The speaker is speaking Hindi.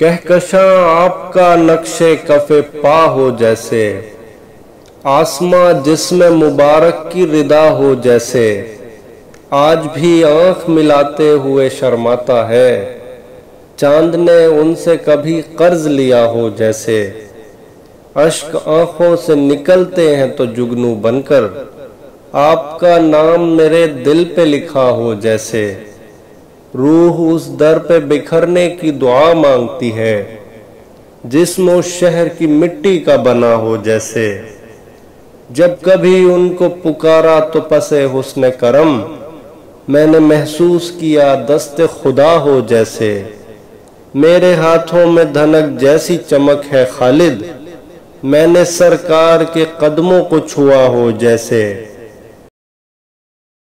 कहकशा आपका नक्शे कफे पा हो जैसे। आसमां जिसमें मुबारक की रिदा हो जैसे। आज भी आँख मिलाते हुए शर्माता है। चाँद ने उनसे कभी कर्ज लिया हो जैसे। अश्क आँखों से निकलते हैं तो जुगनू बनकर। आपका नाम मेरे दिल पे लिखा हो जैसे। रूह उस दर पे बिखरने की दुआ मांगती है, जिसम उस शहर की मिट्टी का बना हो जैसे। जब कभी उनको पुकारा तो पसे हुस्न करम, मैंने महसूस किया दस्त खुदा हो जैसे। मेरे हाथों में धनक जैसी चमक है खालिद, मैंने सरकार के कदमों को छुआ हो जैसे।